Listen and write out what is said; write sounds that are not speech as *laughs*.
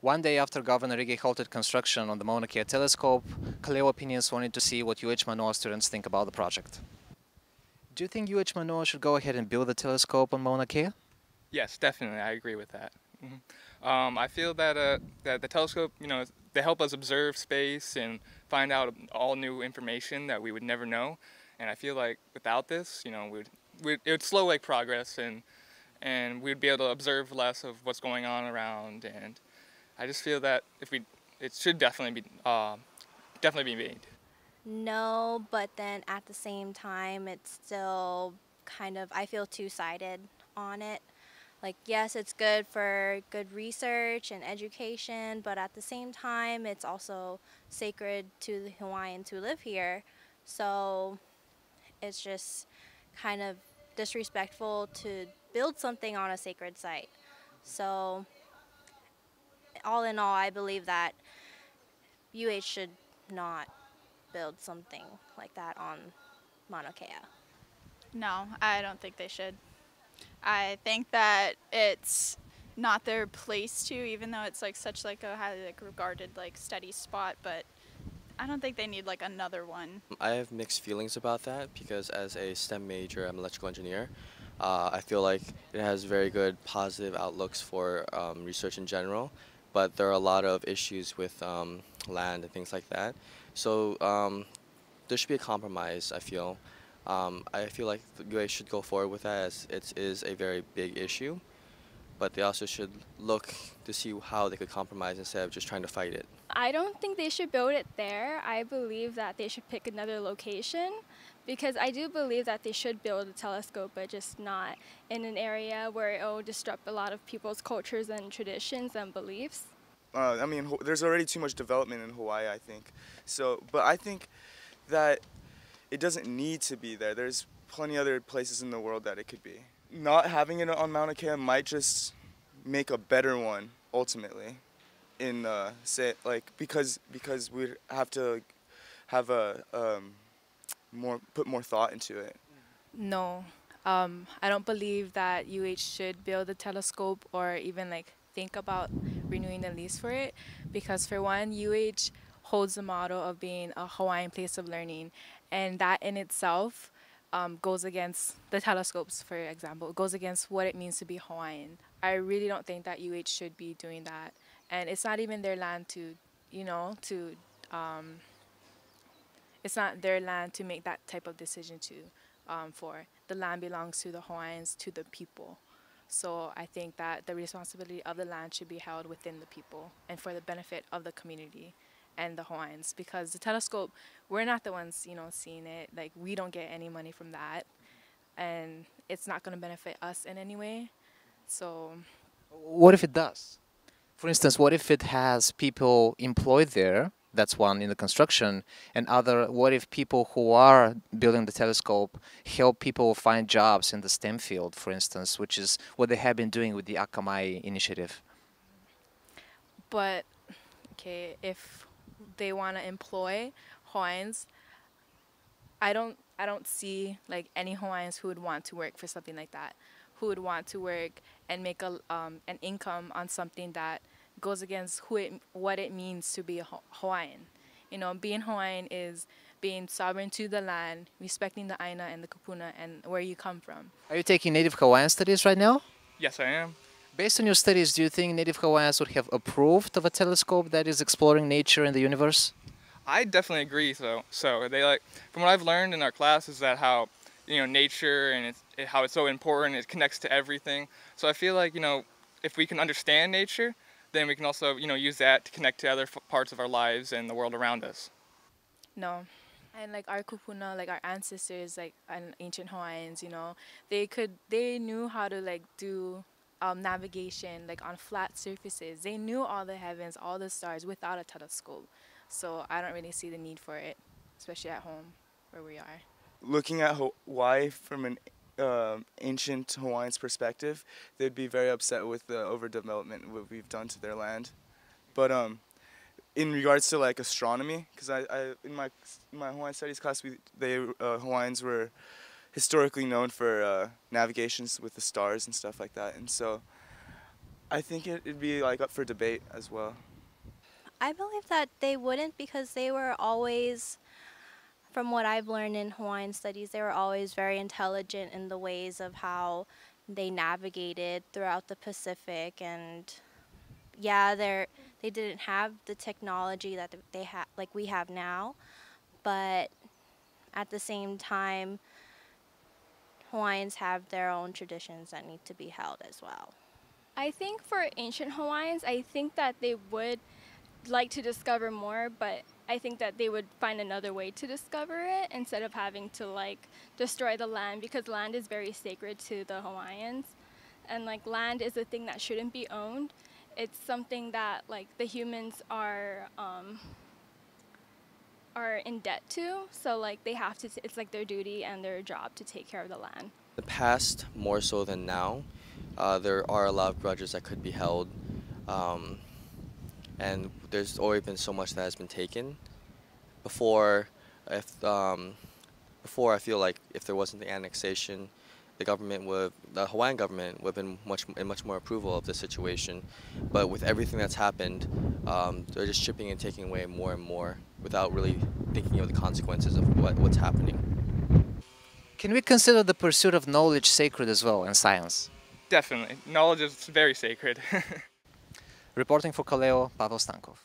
One day after Governor Ige halted construction on the Mauna Kea telescope, Ka Leo Opinions wanted to see what UH Manoa students think about the project. Do you think UH Manoa should go ahead and build the telescope on Mauna Kea? Yes, definitely. I agree with that. Mm-hmm. Um, I feel that uh, that the telescope, you know, they help us observe space and find out all new information that we would never know. And I feel like without this, you know, we'd, we'd it would slow like progress and and we'd be able to observe less of what's going on around. And I just feel that if we, it should definitely be uh, definitely be made. No, but then at the same time, it's still kind of, I feel two sided on it. Like, yes, it's good for good research and education, but at the same time, it's also sacred to the Hawaiians who live here. So it's just kind of disrespectful to build something on a sacred site. So, all in all, I believe that UH should not build something like that on Mauna Kea. No, I don't think they should. I think that it's not their place to, even though it's like such like a highly like regarded like study spot, but I don't think they need like another one. I have mixed feelings about that because as a STEM major, I'm an electrical engineer. Uh, I feel like it has very good positive outlooks for um, research in general, but there are a lot of issues with um, land and things like that. So um, there should be a compromise, I feel. Um, I feel like the UA should go forward with that as it is a very big issue, but they also should look to see how they could compromise instead of just trying to fight it. I don't think they should build it there. I believe that they should pick another location because I do believe that they should build a telescope, but just not in an area where it will disrupt a lot of people's cultures and traditions and beliefs. Uh, I mean, there's already too much development in Hawaii, I think. So, but I think that it doesn't need to be there. There's plenty other places in the world that it could be. Not having it on Mauna Kea might just make a better one ultimately. In uh, say like because because we have to have a um, more put more thought into it. No, um, I don't believe that UH should build a telescope or even like think about renewing the lease for it because for one, UH holds the motto of being a Hawaiian place of learning and that in itself um, goes against the telescopes, for example. Goes against what it means to be Hawaiian. I really don't think that UH should be doing that, and it's not even their land to, you know, to. Um, it's not their land to make that type of decision to, um, for the land belongs to the Hawaiians, to the people. So I think that the responsibility of the land should be held within the people and for the benefit of the community and the Hawaiians because the telescope, we're not the ones, you know, seeing it. Like we don't get any money from that, and it's not going to benefit us in any way. So, what if it does? For instance, what if it has people employed there? That's one in the construction, and other. What if people who are building the telescope help people find jobs in the STEM field, for instance, which is what they have been doing with the Akamai initiative? But okay, if they want to employ Hawaiians, I don't I don't see like any Hawaiians who would want to work for something like that, who would want to work and make a um, an income on something that goes against who it what it means to be a Hawaiian. You know, being Hawaiian is being sovereign to the land, respecting the aina and the kupuna and where you come from. Are you taking Native Hawaiian studies right now? Yes, I am. Based on your studies, do you think Native Hawaiians would have approved of a telescope that is exploring nature and the universe? I definitely agree. So, so they like from what I've learned in our class is that how you know nature and it's, it, how it's so important. It connects to everything. So I feel like you know if we can understand nature, then we can also you know use that to connect to other parts of our lives and the world around us. No, and like our kupuna, like our ancestors, like ancient Hawaiians, you know, they could they knew how to like do um, navigation like on flat surfaces. They knew all the heavens, all the stars without a telescope. So I don't really see the need for it, especially at home where we are. Looking at Hawaii from an uh, ancient Hawaiian's perspective, they'd be very upset with the overdevelopment what we've done to their land. But um, in regards to like astronomy, because I, I in my in my Hawaiian studies class, we they uh, Hawaiians were historically known for uh, navigations with the stars and stuff like that. And so I think it, it'd be like up for debate as well. I believe that they wouldn't because they were always, from what I've learned in Hawaiian studies, they were always very intelligent in the ways of how they navigated throughout the Pacific. And yeah, they're they didn't have the technology that they have like we have now, but at the same time, Hawaiians have their own traditions that need to be held as well. I think for ancient Hawaiians, I think that they would like to discover more, but I think that they would find another way to discover it instead of having to like destroy the land because land is very sacred to the Hawaiians. And like land is a thing that shouldn't be owned. It's something that like the humans are um, are in debt to. So like they have to. It's like their duty and their job to take care of the land. The past more so than now, uh, there are a lot of grudges that could be held. Um, and there's already been so much that has been taken. Before, if um, before I feel like if there wasn't the annexation, the government would, the Hawaiian government would have been much in much more approval of the situation. But with everything that's happened, um, they're just chipping and taking away more and more without really thinking of the consequences of what, what's happening. Can we consider the pursuit of knowledge sacred as well in science? Definitely. Knowledge is very sacred. *laughs* Reporting for Ka Leo, Pavel Stankov.